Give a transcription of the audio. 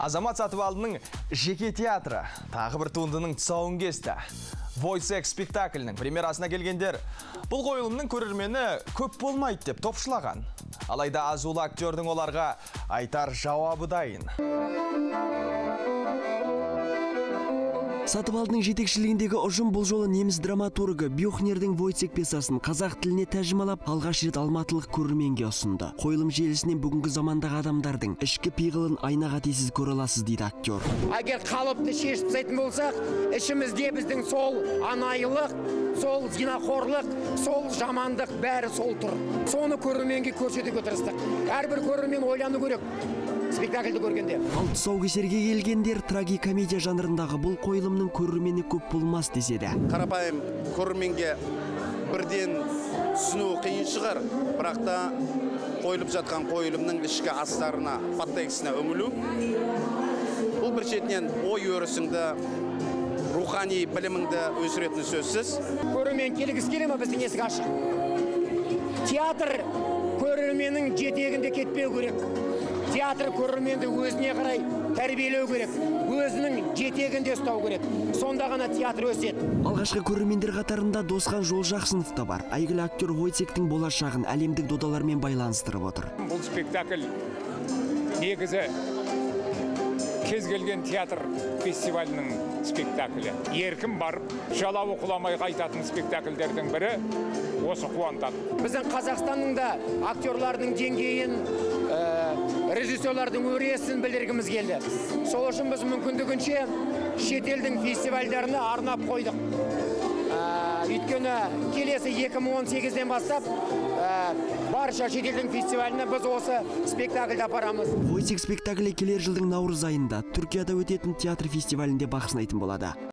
Азамат Сатыбалдының жеке театры тағы бір туындының тұсауын кесті. X спектаклінің премьерасына келгендер бұл қойылымның көрермені көп болмайды деп топшылаған. Алайда азулы актердің оларға айтар жауабы дайын. Сатыбалдың жетекшілігіндегі ұжым бұл жолы неміс драматургы Бюхнердің Войцек пьесасын қазақ тіліне тәржімалап алғаш рет алматылық көрерменге ұсынды. Қойылым желісінен бүгінгі замандағы адамдардың ішкі пиғылын айнаға тесіз көре аласыз дейді актер. Егер қалыпты шешіп тастайтын болсақ, ішімізде біздің сол анайылық, сол зинақорлық, сол жамандық бәрі сол тұр. Соны көрерменге көрсетуге тырыстық. Әрбір көрермен ойлану керек спектакльді көргенде. Ал тұсаукесерге келгендер трагикомедия жанрындағы бұл қойылымның көрермені көп болмас деседі. қарапайым көрерменге бірден түсіну қиын шығар бірақ та қойылып жатқан қойылымның ішкі астарына подтекстіне үңілу бұл бір шетінен ой өрісіңді рухани біліміңді өсіретін сөзсіз Көрермен келгісі келе ма біздің есік ашық. Театр көрерменнің жетегінде кетпеу керек. Театр көрерменді өзіне қарай тәрбиелеу керек. Өзінің жетегінде ұстау керек. Сонда ғана театр өседі. Алғашқы көрермендер қатарында Досхан Жолжақсынов та бар. Әйгілі актер Войцектің болашағын әлемдік додалармен байланыстырып отыр. бұл спектакль негізі кез келген театр фестивалінің спектаклі еркін барып жалауы құламай қайтатын спектакльдердің бірі осы қуантады біздің қазақстанның да актерлардың деңгейін режиссерлардың өресін білдіргіміз келді. Сол үшін біз мүмкіндігінше шетелдің фестивальдарына арнап қойдық. Ә, өйткені келесі 2018-ден бастап ә, барша шетелдің фестиваліне біз осы спектакльді апарамыз. Войцек спектаклі келер жылдың наурыз айында Түркияда өтетін театр фестивалінде бақ сынайтын болады.